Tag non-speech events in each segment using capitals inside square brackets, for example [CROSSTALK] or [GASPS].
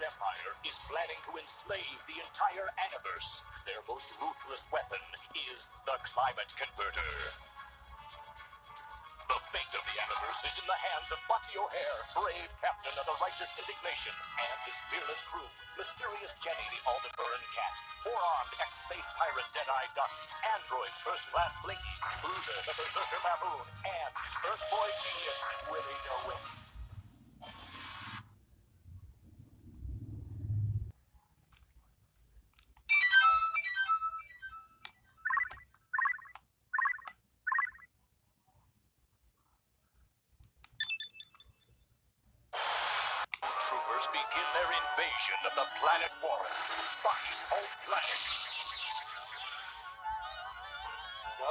Empire is planning to enslave the entire Aniverse. Their most ruthless weapon is the Climate Converter. The fate of the Aniverse is in the hands of Bucky O'Hare, brave captain of the Righteous Indignation, and his fearless crew, Mysterious Jenny the Aldebaran Cat, four-armed ex-space pirate Deadeye Duck, android First Class Blinky, Bruiser the Berserker Baboon, and Earth Boy Genius Willy DuWitt.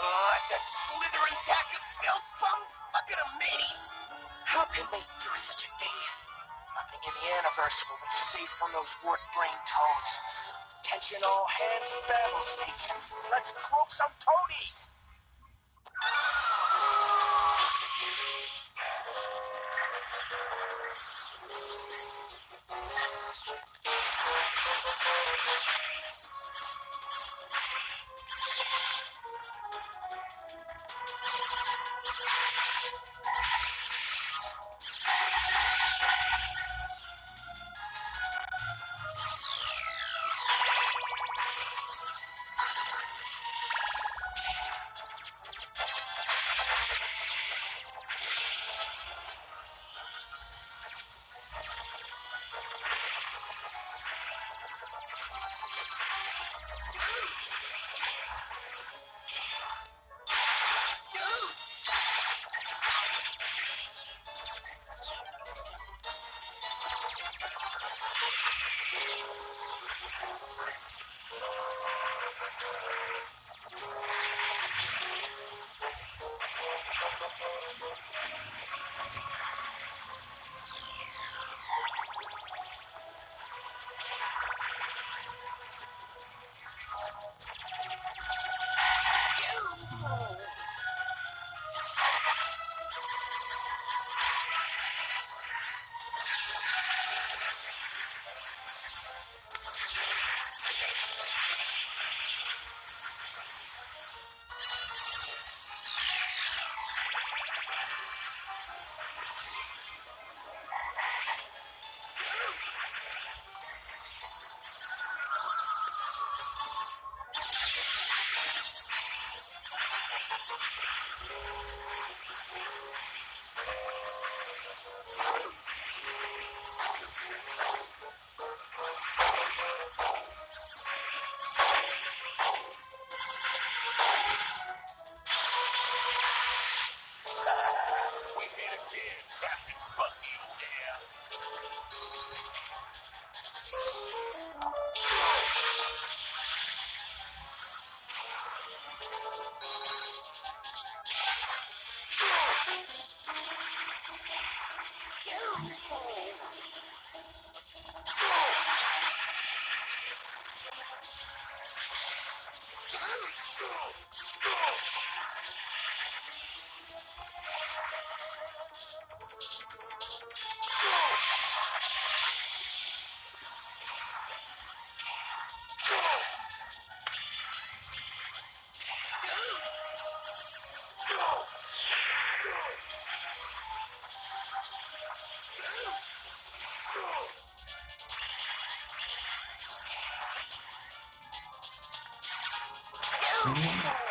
What? The slithering pack of filth bums? Look at them! How can they do such a thing? Nothing in the universe will be safe from those wart-brain toads. Attention all hands battle stations. Let's croak some toadies! What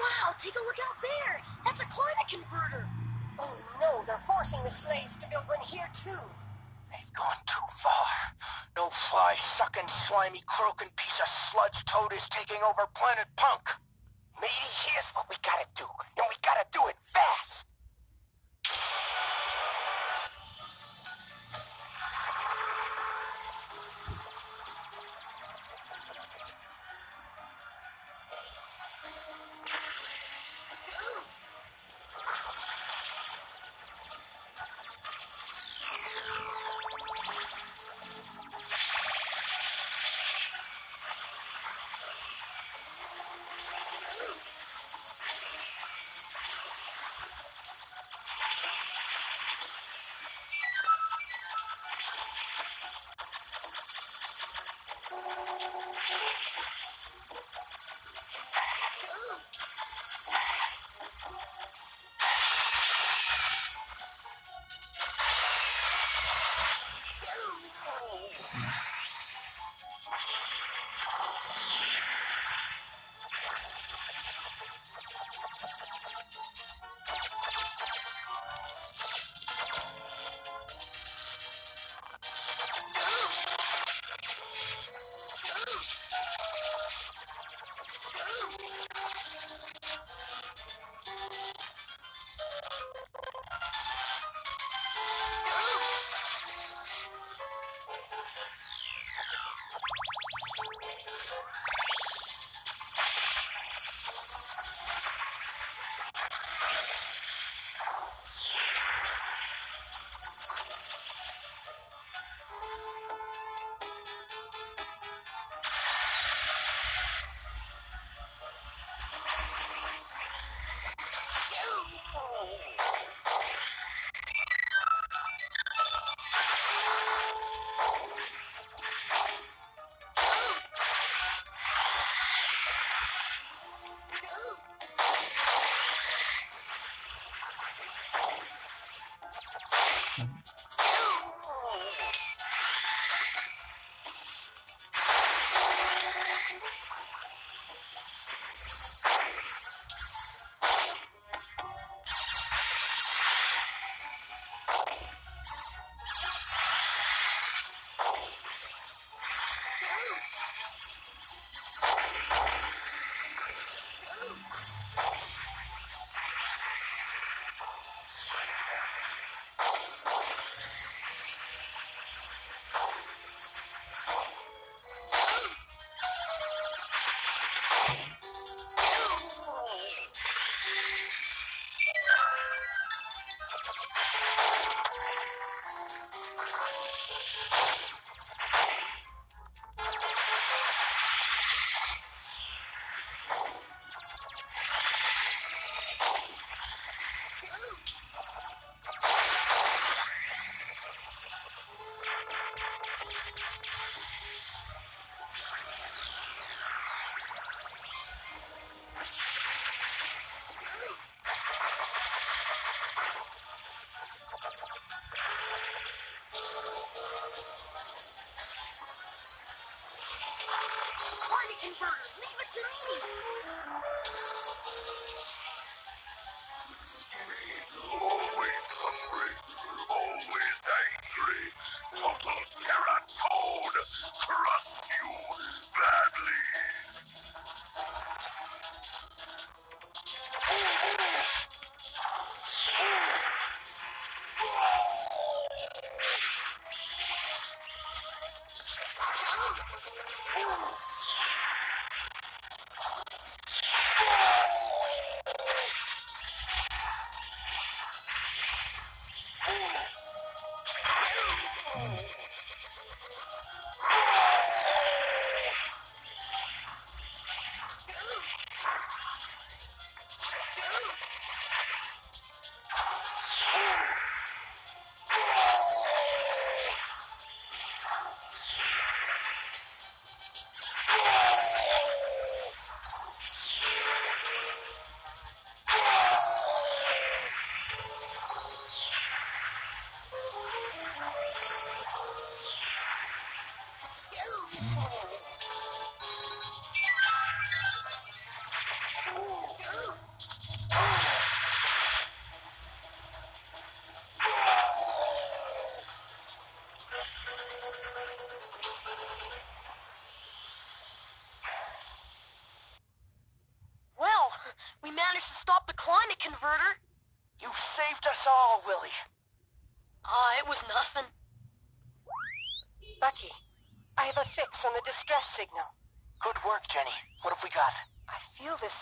Wow, take a look out there. That's a climate converter. Oh no, they're forcing the slaves to build one here too. They've gone too far. No fly sucking, slimy, croaking piece of sludge toad is taking over Planet Punk. Matey, here's what we gotta do, and we gotta do it fast.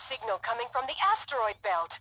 Signal coming from the asteroid belt.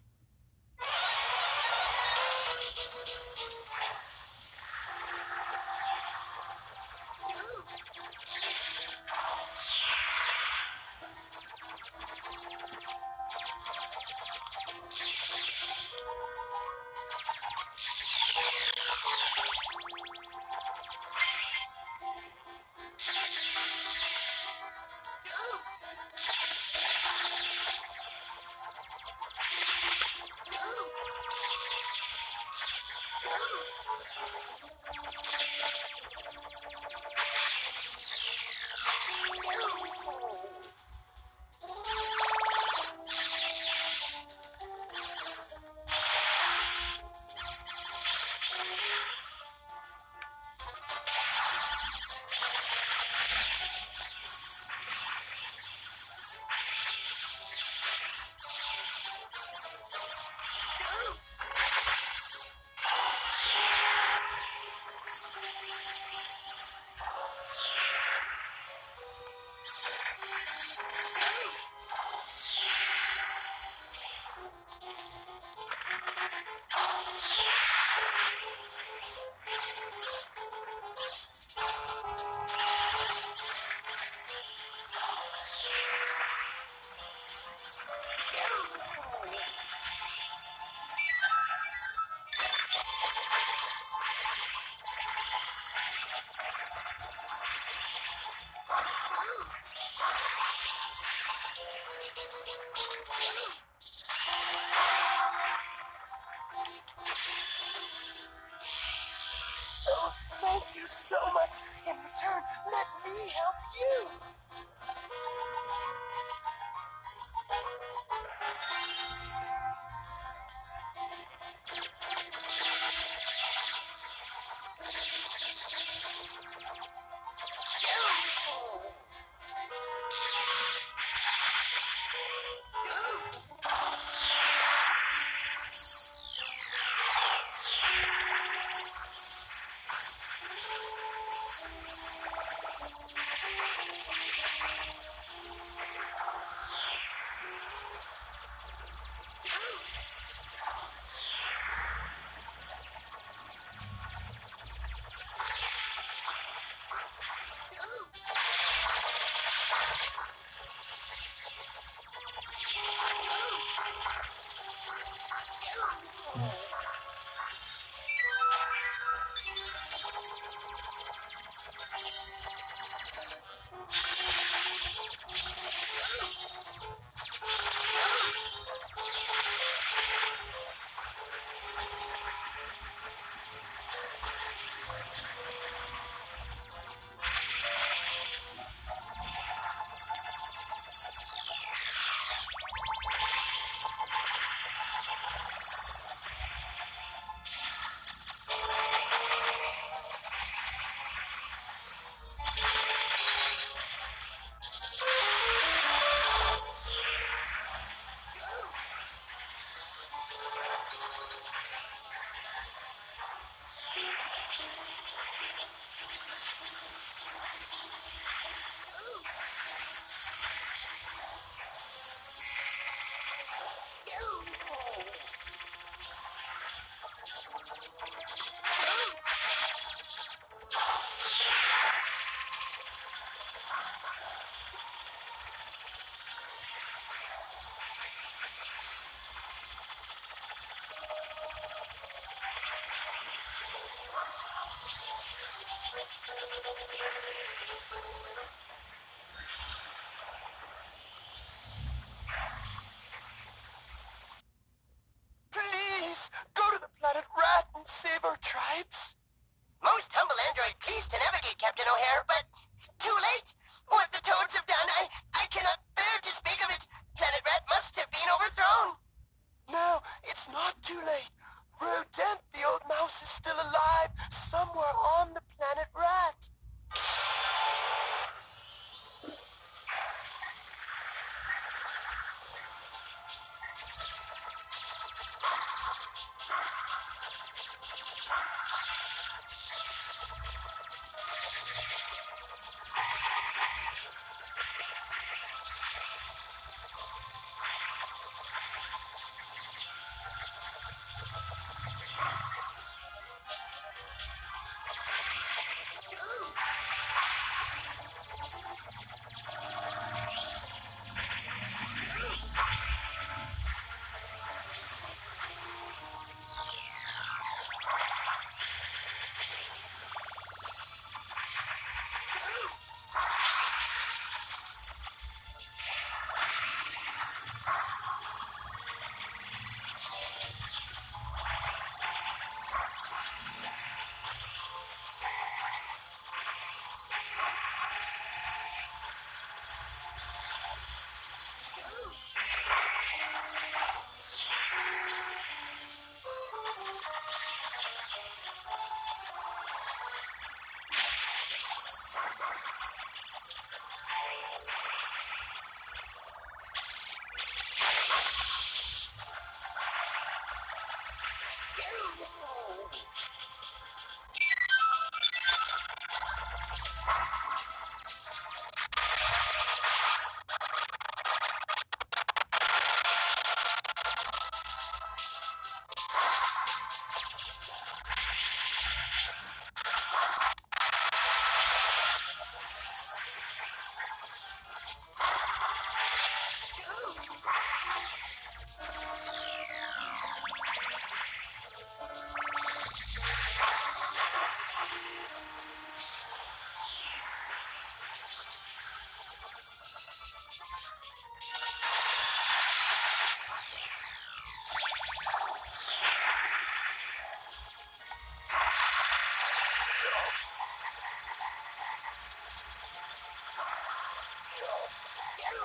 Sorry,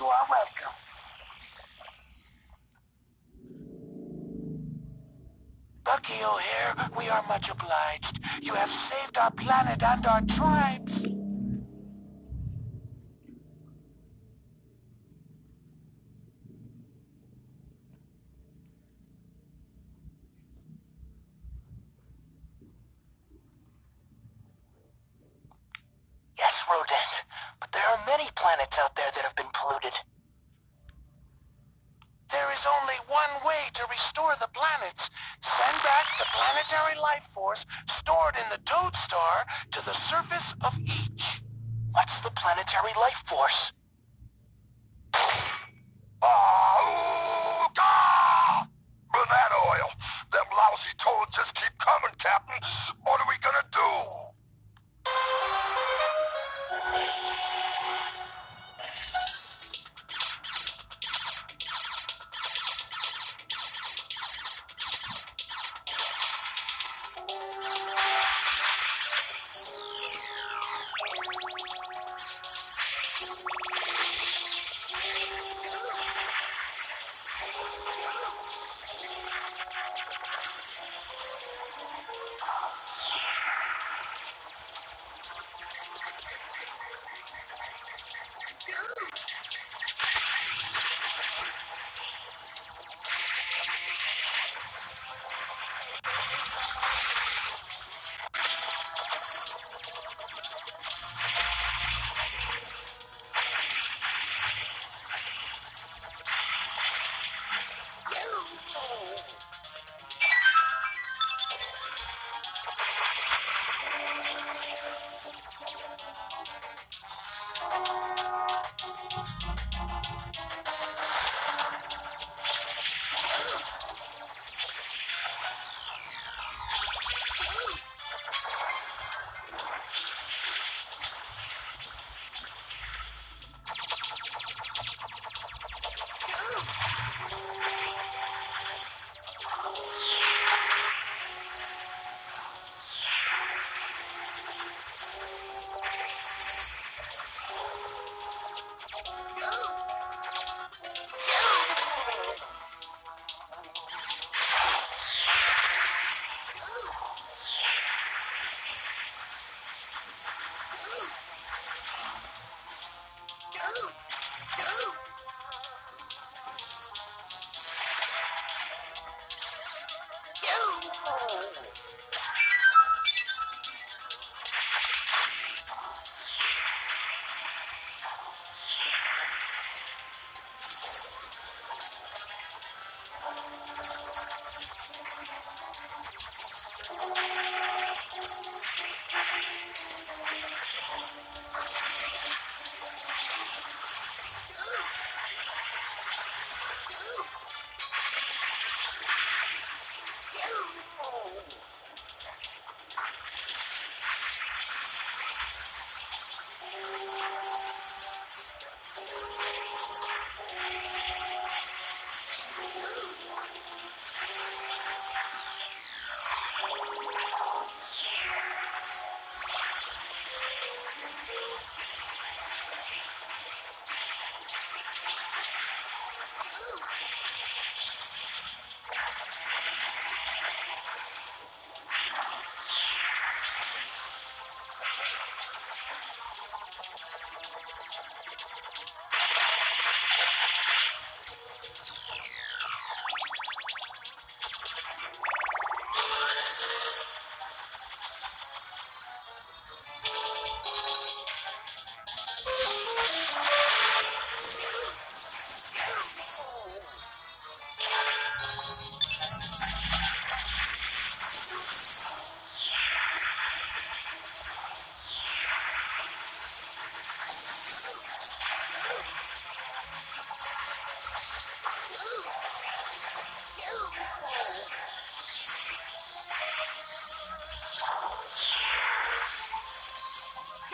You are welcome. Bucky O'Hare, we are much obliged. You have saved our planet and our tribes. Life force stored in the Toad Star to the surface of each. What's the planetary life force? God! Banana oil. Them lousy toads just keep coming, Captain. What are we gonna do?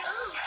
Oh. [GASPS] [GASPS] [GASPS]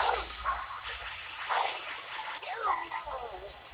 coming to you.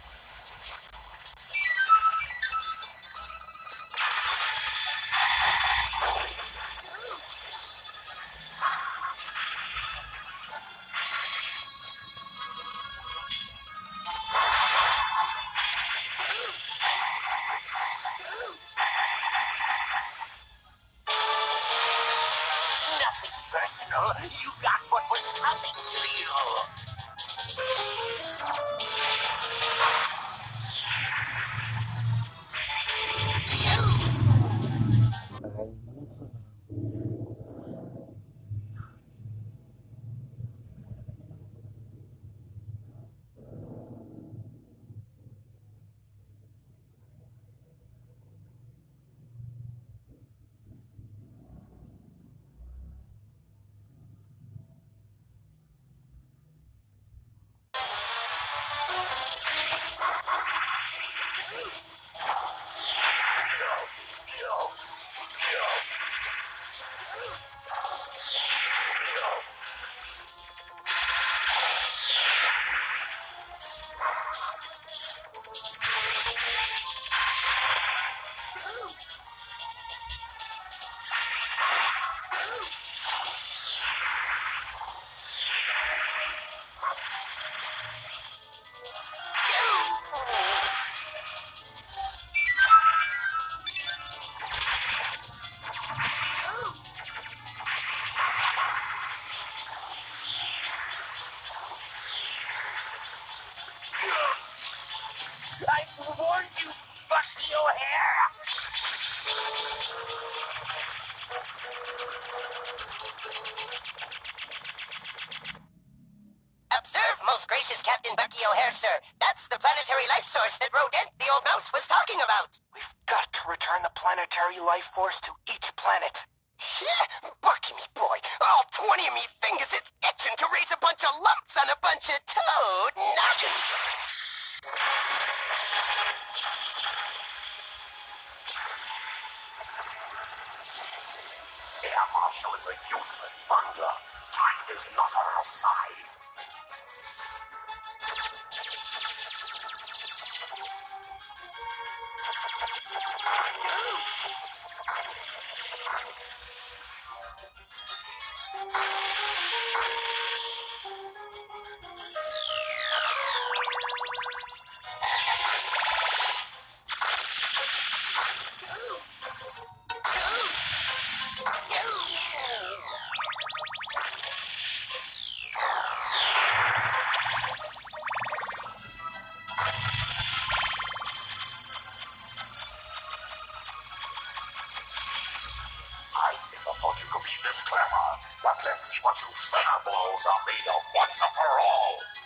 this clamor, but let's see what you feather balls are made of once and for all.